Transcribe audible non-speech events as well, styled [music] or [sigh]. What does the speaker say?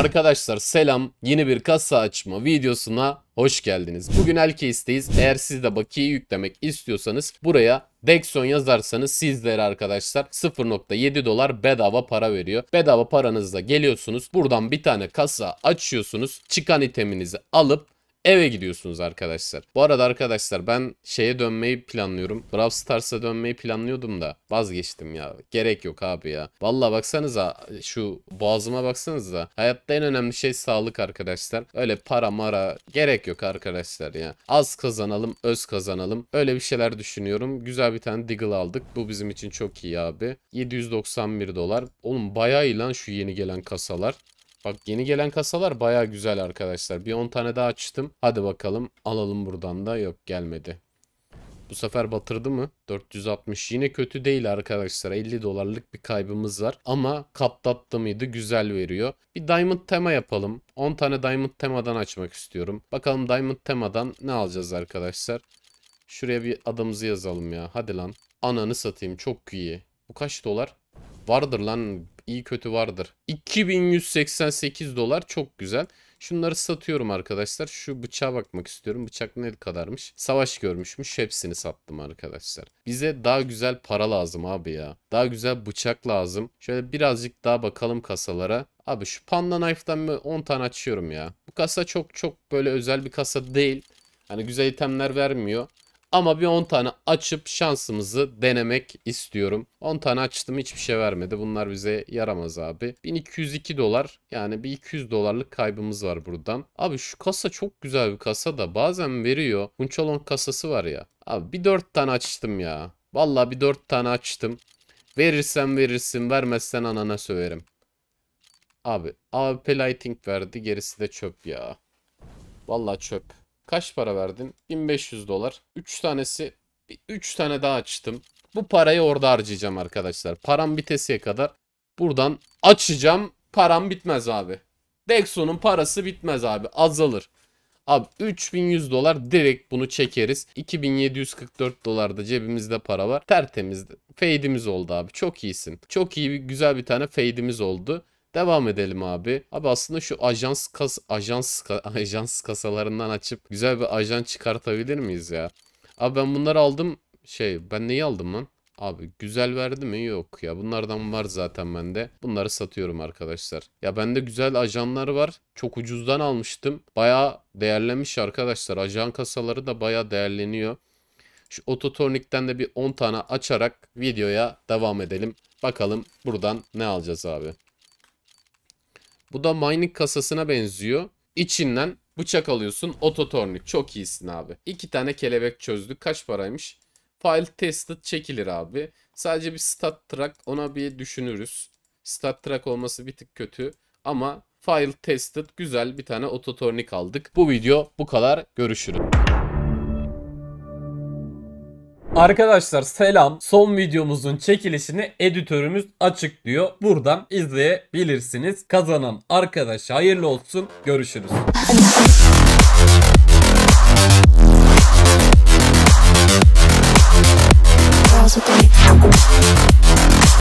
Arkadaşlar selam. Yeni bir kasa açma videosuna hoş geldiniz. Bugün Elcase'deyiz. Eğer siz de bakiye yüklemek istiyorsanız buraya Dexon yazarsanız sizlere arkadaşlar 0.7 dolar bedava para veriyor. Bedava paranızla geliyorsunuz. Buradan bir tane kasa açıyorsunuz. Çıkan iteminizi alıp eve gidiyorsunuz arkadaşlar. Bu arada arkadaşlar ben şeye dönmeyi planlıyorum. Brawl Stars'a dönmeyi planlıyordum da vazgeçtim ya. Gerek yok abi ya. Valla baksanıza şu boğazıma baksanıza. Hayatta en önemli şey sağlık arkadaşlar. Öyle para mara gerek yok arkadaşlar ya. Az kazanalım öz kazanalım. Öyle bir şeyler düşünüyorum. Güzel bir tane Deagle aldık. Bu bizim için çok iyi abi. 791 dolar. Oğlum bayağı iyi lan şu yeni gelen kasalar. Bak yeni gelen kasalar baya güzel arkadaşlar. Bir 10 tane daha açtım. Hadi bakalım alalım buradan da. Yok gelmedi. Bu sefer batırdı mı? 460 yine kötü değil arkadaşlar. 50 dolarlık bir kaybımız var. Ama katlattı mıydı güzel veriyor. Bir diamond tema yapalım. 10 tane diamond temadan açmak istiyorum. Bakalım diamond temadan ne alacağız arkadaşlar. Şuraya bir adımızı yazalım ya. Hadi lan. Ananı satayım çok iyi. Bu kaç dolar? Vardır lan iyi kötü vardır. 2188 dolar çok güzel. Şunları satıyorum arkadaşlar. Şu bıçağa bakmak istiyorum. Bıçak ne kadarmış? Savaş görmüşmüş. Hepsini sattım arkadaşlar. Bize daha güzel para lazım abi ya. Daha güzel bıçak lazım. Şöyle birazcık daha bakalım kasalara. Abi şu Panda Knife'dan 10 tane açıyorum ya. Bu kasa çok çok böyle özel bir kasa değil. Hani güzel itemler vermiyor. Ama bir 10 tane açıp şansımızı denemek istiyorum. 10 tane açtım hiçbir şey vermedi. Bunlar bize yaramaz abi. 1202 dolar yani bir 200 dolarlık kaybımız var buradan. Abi şu kasa çok güzel bir kasa da bazen veriyor. Huncholon kasası var ya. Abi bir 4 tane açtım ya. Vallahi bir 4 tane açtım. Verirsen verirsin vermezsen anana söverim. Abi AWP Lighting verdi gerisi de çöp ya. Vallahi çöp. Kaç para verdin? 1500 dolar. 3 tanesi 3 tane daha açtım. Bu parayı orada harcayacağım arkadaşlar. Param bitesiye kadar buradan açacağım. Param bitmez abi. Dexo'nun parası bitmez abi. Azalır. Abi 3100 dolar direkt bunu çekeriz. 2744 dolarda cebimizde para var. Tertemiz. Fade'imiz oldu abi. Çok iyisin. Çok iyi bir güzel bir tane fade'imiz oldu. Devam edelim abi. Abi aslında şu ajans kas ajans [laughs] ajans kasalarından açıp güzel bir ajan çıkartabilir miyiz ya? Abi ben bunları aldım. Şey ben neyi aldım lan? Abi güzel verdi mi? Yok ya. Bunlardan var zaten bende. Bunları satıyorum arkadaşlar. Ya bende güzel ajanlar var. Çok ucuzdan almıştım. Baya değerlenmiş arkadaşlar. Ajan kasaları da baya değerleniyor. Şu ototornikten de bir 10 tane açarak videoya devam edelim. Bakalım buradan ne alacağız abi. Bu da mining kasasına benziyor. İçinden bıçak alıyorsun. Ototornik. Çok iyisin abi. İki tane kelebek çözdük. Kaç paraymış? File tested çekilir abi. Sadece bir stat track ona bir düşünürüz. Stat track olması bir tık kötü. Ama file tested güzel bir tane ototornik aldık. Bu video bu kadar. Görüşürüz. Arkadaşlar selam. Son videomuzun çekilişini editörümüz açıklıyor. Buradan izleyebilirsiniz. Kazanan arkadaş hayırlı olsun. Görüşürüz.